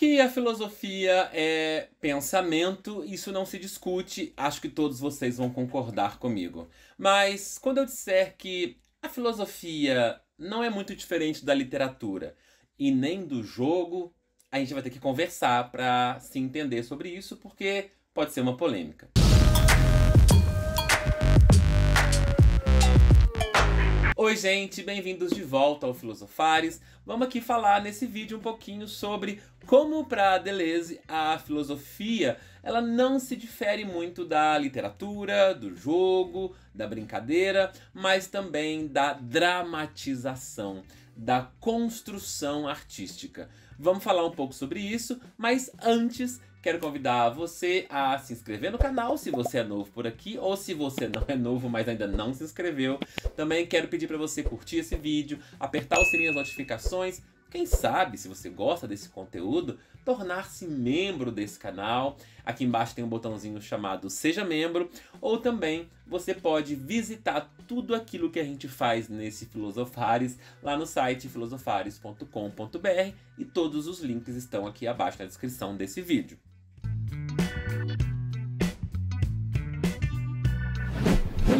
Que a filosofia é pensamento, isso não se discute, acho que todos vocês vão concordar comigo. Mas quando eu disser que a filosofia não é muito diferente da literatura e nem do jogo, a gente vai ter que conversar para se entender sobre isso, porque pode ser uma polêmica. Oi gente, bem-vindos de volta ao Filosofares. Vamos aqui falar nesse vídeo um pouquinho sobre como para Deleuze a filosofia ela não se difere muito da literatura, do jogo, da brincadeira, mas também da dramatização, da construção artística. Vamos falar um pouco sobre isso, mas antes Quero convidar você a se inscrever no canal se você é novo por aqui ou se você não é novo, mas ainda não se inscreveu. Também quero pedir para você curtir esse vídeo, apertar o sininho das notificações, quem sabe, se você gosta desse conteúdo, tornar-se membro desse canal. Aqui embaixo tem um botãozinho chamado Seja Membro, ou também você pode visitar tudo aquilo que a gente faz nesse Filosofares lá no site filosofares.com.br e todos os links estão aqui abaixo na descrição desse vídeo.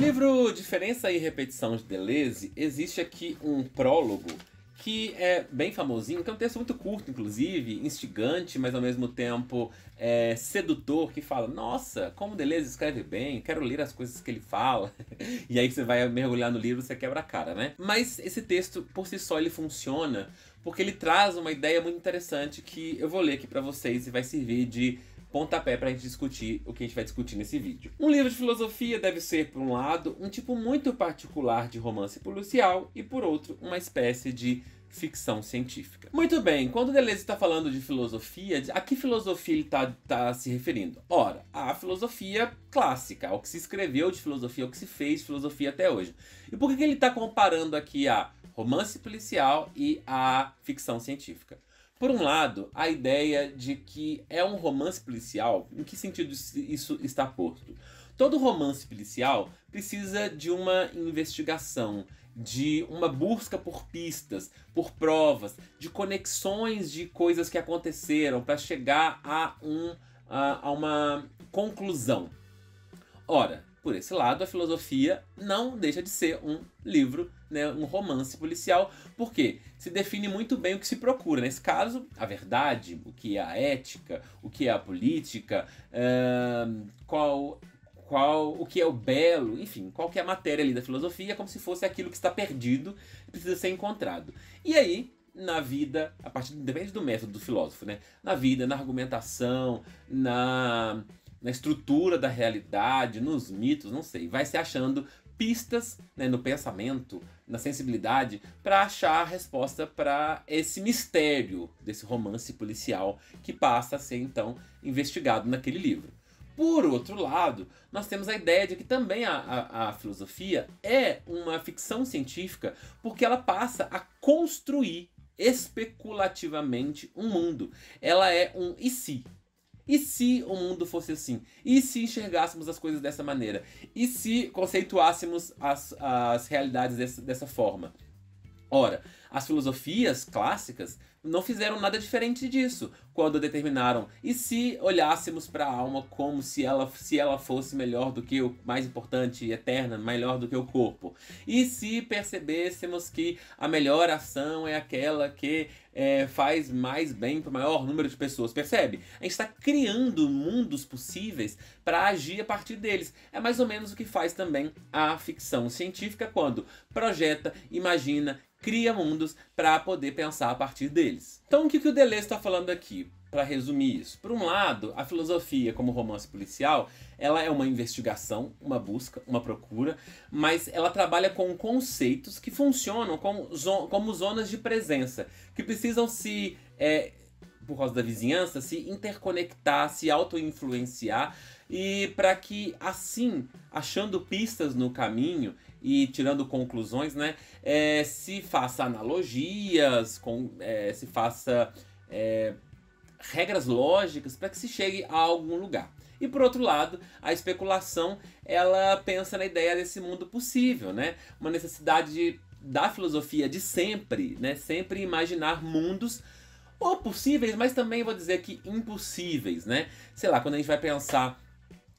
Livro Diferença e Repetição de Deleuze, existe aqui um prólogo que é bem famosinho, que é um texto muito curto, inclusive, instigante, mas ao mesmo tempo é, sedutor, que fala, nossa, como Deleuze escreve bem, quero ler as coisas que ele fala. e aí você vai mergulhar no livro, você quebra a cara, né? Mas esse texto, por si só, ele funciona porque ele traz uma ideia muito interessante que eu vou ler aqui para vocês e vai servir de pontapé para a gente discutir o que a gente vai discutir nesse vídeo. Um livro de filosofia deve ser, por um lado, um tipo muito particular de romance policial e, por outro, uma espécie de ficção científica. Muito bem, quando Deleuze está falando de filosofia, a que filosofia ele está tá se referindo? Ora, a filosofia clássica, ao que se escreveu de filosofia, ao que se fez de filosofia até hoje. E por que, que ele está comparando aqui a romance policial e a ficção científica? Por um lado, a ideia de que é um romance policial, em que sentido isso está posto? Todo romance policial precisa de uma investigação, de uma busca por pistas, por provas, de conexões de coisas que aconteceram para chegar a, um, a, a uma conclusão. Ora, por esse lado, a filosofia não deixa de ser um livro, né, um romance policial, porque se define muito bem o que se procura. Nesse caso, a verdade, o que é a ética, o que é a política, uh, qual, qual, o que é o belo, enfim, qual que é a matéria ali da filosofia, como se fosse aquilo que está perdido e precisa ser encontrado. E aí, na vida, a partir depende do método do filósofo, né? Na vida, na argumentação, na na estrutura da realidade, nos mitos, não sei. Vai se achando pistas né, no pensamento, na sensibilidade, para achar a resposta para esse mistério desse romance policial que passa a ser então investigado naquele livro. Por outro lado, nós temos a ideia de que também a, a, a filosofia é uma ficção científica porque ela passa a construir especulativamente um mundo. Ela é um e se. E se o mundo fosse assim? E se enxergássemos as coisas dessa maneira? E se conceituássemos as, as realidades dessa, dessa forma? Ora, as filosofias clássicas não fizeram nada diferente disso quando determinaram e se olhássemos para a alma como se ela, se ela fosse melhor do que o mais importante, eterna, melhor do que o corpo. E se percebêssemos que a melhor ação é aquela que é, faz mais bem para o maior número de pessoas. Percebe? A gente está criando mundos possíveis para agir a partir deles. É mais ou menos o que faz também a ficção científica quando projeta, imagina, cria mundos para poder pensar a partir deles. Então o que, que o Deleuze está falando aqui? Para resumir isso, por um lado, a filosofia como romance policial, ela é uma investigação, uma busca, uma procura, mas ela trabalha com conceitos que funcionam como, como zonas de presença, que precisam se é, por causa da vizinhança, se interconectar, se auto-influenciar e para que assim, achando pistas no caminho e tirando conclusões, né, é, se faça analogias, com, é, se faça é, regras lógicas para que se chegue a algum lugar. E por outro lado, a especulação ela pensa na ideia desse mundo possível, né? Uma necessidade de, da filosofia de sempre, né? Sempre imaginar mundos ou possíveis, mas também vou dizer que impossíveis, né? Sei lá, quando a gente vai pensar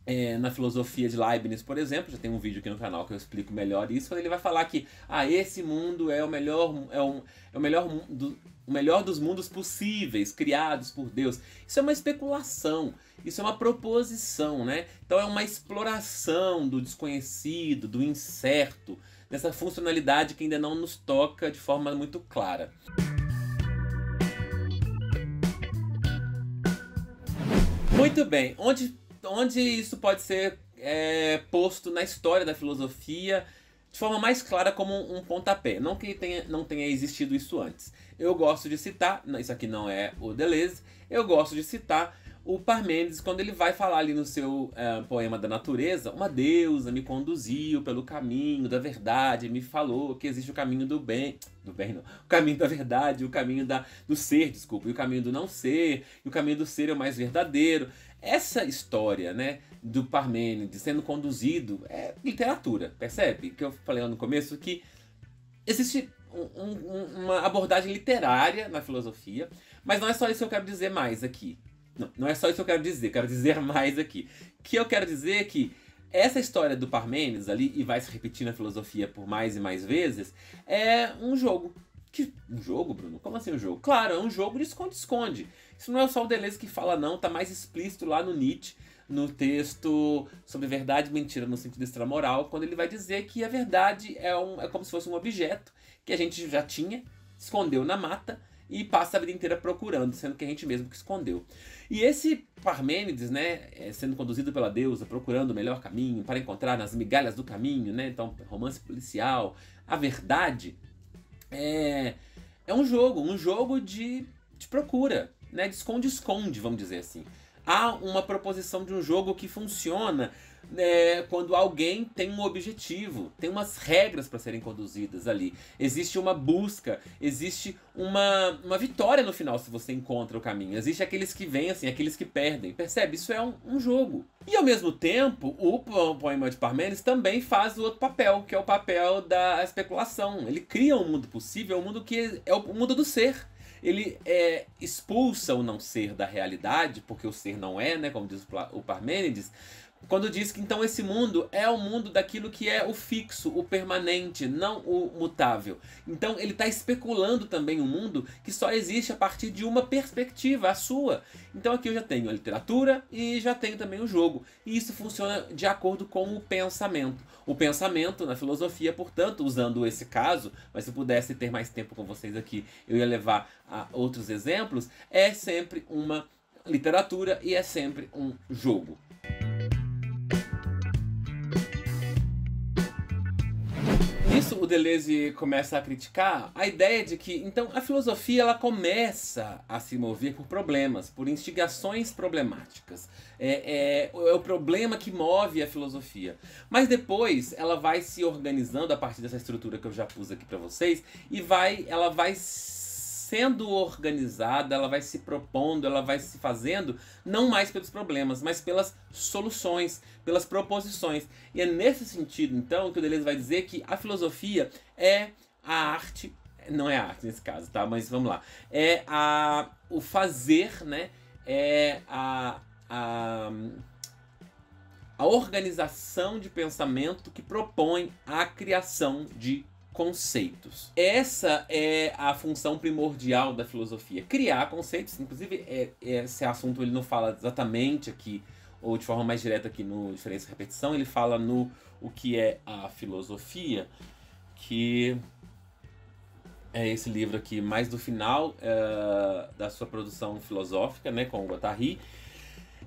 é, na filosofia de Leibniz, por exemplo, já tem um vídeo aqui no canal que eu explico melhor isso, ele vai falar que ah, esse mundo é o melhor, é, um, é o melhor do, o melhor dos mundos possíveis, criados por Deus. Isso é uma especulação, isso é uma proposição, né? Então é uma exploração do desconhecido, do incerto, dessa funcionalidade que ainda não nos toca de forma muito clara. Muito bem, onde, onde isso pode ser é, posto na história da filosofia de forma mais clara como um pontapé, não que tenha, não tenha existido isso antes. Eu gosto de citar, isso aqui não é o Deleuze, eu gosto de citar o Parmênides, quando ele vai falar ali no seu uh, poema da natureza, uma deusa me conduziu pelo caminho da verdade, me falou que existe o caminho do bem, do bem não, o caminho da verdade, o caminho da, do ser, desculpa, e o caminho do não ser, e o caminho do ser é o mais verdadeiro. Essa história, né, do Parmênides sendo conduzido é literatura, percebe? Que eu falei lá no começo que existe um, um, uma abordagem literária na filosofia, mas não é só isso que eu quero dizer mais aqui. Não, não é só isso que eu quero dizer, quero dizer mais aqui. Que eu quero dizer é que essa história do Parmênides ali, e vai se repetir na filosofia por mais e mais vezes, é um jogo. Que, um jogo, Bruno? Como assim um jogo? Claro, é um jogo de esconde-esconde. Isso não é só o Deleuze que fala, não, tá mais explícito lá no Nietzsche, no texto sobre verdade e mentira no sentido extramoral, quando ele vai dizer que a verdade é, um, é como se fosse um objeto que a gente já tinha, escondeu na mata, e passa a vida inteira procurando, sendo que a gente mesmo que escondeu. E esse Parmênides, né, é sendo conduzido pela deusa, procurando o melhor caminho para encontrar nas migalhas do caminho, né, então romance policial, a verdade, é, é um jogo, um jogo de, de procura, né, de esconde-esconde, vamos dizer assim. Há uma proposição de um jogo que funciona é, quando alguém tem um objetivo, tem umas regras para serem conduzidas ali. Existe uma busca, existe uma, uma vitória no final se você encontra o caminho. Existe aqueles que vencem, aqueles que perdem. Percebe? Isso é um, um jogo. E ao mesmo tempo, o poema de Parmênides também faz o outro papel, que é o papel da especulação. Ele cria um mundo possível, um mundo que é o mundo do ser ele é, expulsa o não ser da realidade, porque o ser não é, né, como diz o Parmênides, quando diz que então esse mundo é o mundo daquilo que é o fixo, o permanente, não o mutável. Então ele está especulando também um mundo que só existe a partir de uma perspectiva, a sua. Então aqui eu já tenho a literatura e já tenho também o jogo. E isso funciona de acordo com o pensamento. O pensamento na filosofia, portanto, usando esse caso, mas se eu pudesse ter mais tempo com vocês aqui, eu ia levar a outros exemplos, é sempre uma literatura e é sempre um jogo. Isso o Deleuze começa a criticar a ideia de que, então, a filosofia ela começa a se mover por problemas, por instigações problemáticas. É, é, é o problema que move a filosofia. Mas depois ela vai se organizando a partir dessa estrutura que eu já pus aqui para vocês e vai, ela vai sendo organizada, ela vai se propondo, ela vai se fazendo, não mais pelos problemas, mas pelas soluções, pelas proposições. E é nesse sentido, então, que o Deleuze vai dizer que a filosofia é a arte, não é a arte nesse caso, tá? Mas vamos lá. É a, o fazer, né? É a, a, a organização de pensamento que propõe a criação de conceitos. Essa é a função primordial da filosofia, criar conceitos. Inclusive, é, esse assunto ele não fala exatamente aqui ou de forma mais direta aqui no diferença e repetição, ele fala no o que é a filosofia, que é esse livro aqui mais do final é, da sua produção filosófica, né, com o Guattari.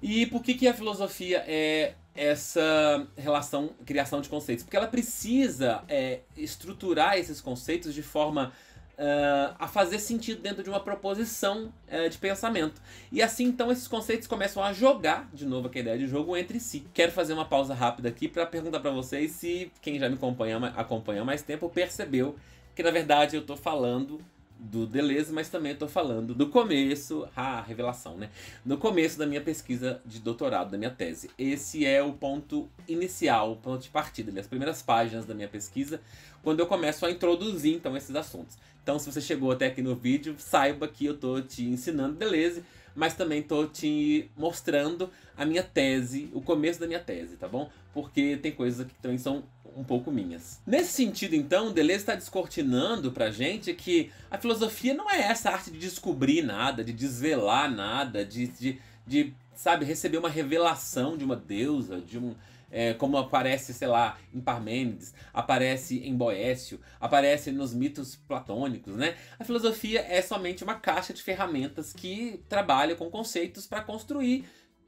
E por que que a filosofia é essa relação, criação de conceitos. Porque ela precisa é, estruturar esses conceitos de forma uh, a fazer sentido dentro de uma proposição uh, de pensamento. E assim, então, esses conceitos começam a jogar, de novo, a ideia de jogo entre si. Quero fazer uma pausa rápida aqui para perguntar para vocês se quem já me acompanha, acompanha há mais tempo percebeu que, na verdade, eu estou falando do Deleuze, mas também estou falando do começo, a revelação, né? No começo da minha pesquisa de doutorado, da minha tese. Esse é o ponto inicial, o ponto de partida, as primeiras páginas da minha pesquisa, quando eu começo a introduzir então esses assuntos. Então, se você chegou até aqui no vídeo, saiba que eu estou te ensinando Deleuze, mas também estou te mostrando a minha tese, o começo da minha tese, tá bom? Porque tem coisas que também são um pouco minhas. Nesse sentido, então, Deleuze está descortinando pra gente que a filosofia não é essa arte de descobrir nada, de desvelar nada, de, de, de sabe, receber uma revelação de uma deusa, de um, é, como aparece, sei lá, em Parmênides, aparece em Boécio, aparece nos mitos platônicos, né? A filosofia é somente uma caixa de ferramentas que trabalha com conceitos para construir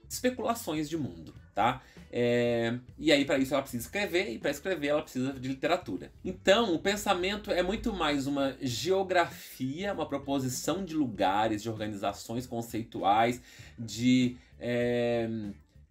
especulações de mundo, tá? É, e aí para isso ela precisa escrever e para escrever ela precisa de literatura. Então o pensamento é muito mais uma geografia, uma proposição de lugares, de organizações conceituais, de é,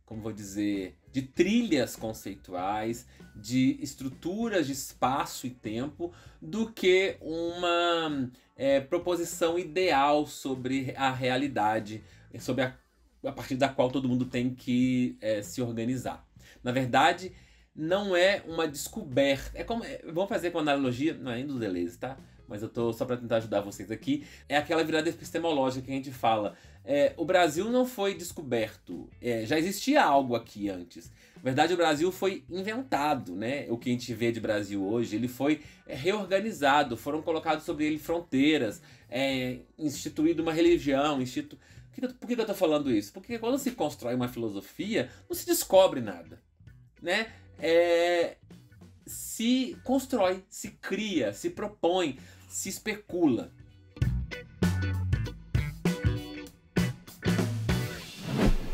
como vou dizer, de trilhas conceituais, de estruturas de espaço e tempo, do que uma é, proposição ideal sobre a realidade, sobre a a partir da qual todo mundo tem que é, se organizar. Na verdade, não é uma descoberta. É como. É, vamos fazer com analogia, não é do Deleuze, tá? Mas eu tô só para tentar ajudar vocês aqui. É aquela virada epistemológica que a gente fala. É, o Brasil não foi descoberto. É, já existia algo aqui antes. Na verdade, o Brasil foi inventado, né? O que a gente vê de Brasil hoje, ele foi é, reorganizado. Foram colocados sobre ele fronteiras, é, instituído uma religião, institu por que, eu tô falando isso? Porque quando se constrói uma filosofia, não se descobre nada, né? É, se constrói, se cria, se propõe, se especula.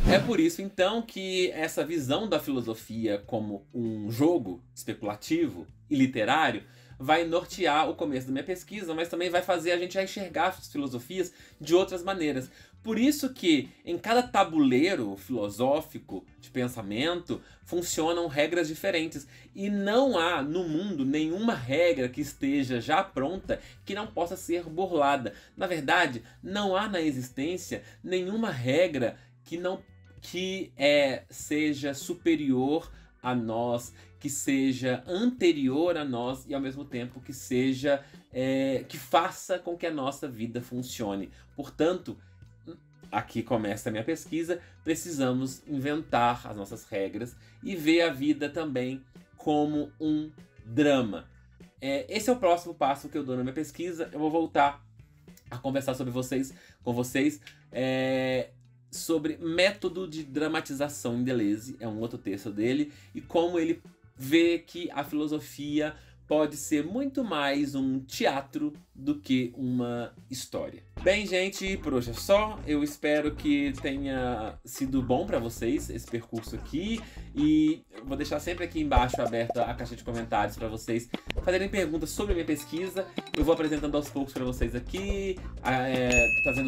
É por isso então que essa visão da filosofia como um jogo especulativo e literário vai nortear o começo da minha pesquisa, mas também vai fazer a gente enxergar as filosofias de outras maneiras. Por isso que em cada tabuleiro filosófico de pensamento funcionam regras diferentes e não há no mundo nenhuma regra que esteja já pronta que não possa ser burlada. Na verdade, não há na existência nenhuma regra que não que é seja superior a nós, que seja anterior a nós e ao mesmo tempo que seja é, que faça com que a nossa vida funcione. Portanto, aqui começa a minha pesquisa, precisamos inventar as nossas regras e ver a vida também como um drama. É, esse é o próximo passo que eu dou na minha pesquisa. Eu vou voltar a conversar sobre vocês, com vocês, é, sobre método de dramatização em Deleuze, é um outro texto dele, e como ele vê que a filosofia pode ser muito mais um teatro do que uma história. Bem, gente, por hoje é só. Eu espero que tenha sido bom para vocês esse percurso aqui e vou deixar sempre aqui embaixo aberta a caixa de comentários para vocês fazerem perguntas sobre a minha pesquisa. Eu vou apresentando aos poucos para vocês aqui, é,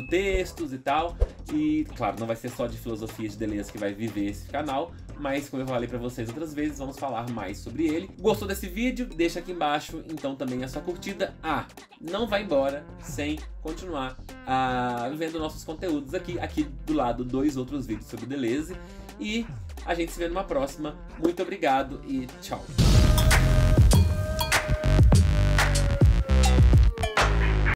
textos e tal. E, claro, não vai ser só de filosofia de Deleuze que vai viver esse canal, mas como eu falei para vocês outras vezes, vamos falar mais sobre ele. Gostou desse vídeo? Deixa aqui embaixo, então também a sua curtida. Ah, não vai embora sem continuar ah, vendo nossos conteúdos aqui. Aqui do lado, dois outros vídeos sobre Deleuze. E a gente se vê numa próxima. Muito obrigado e tchau.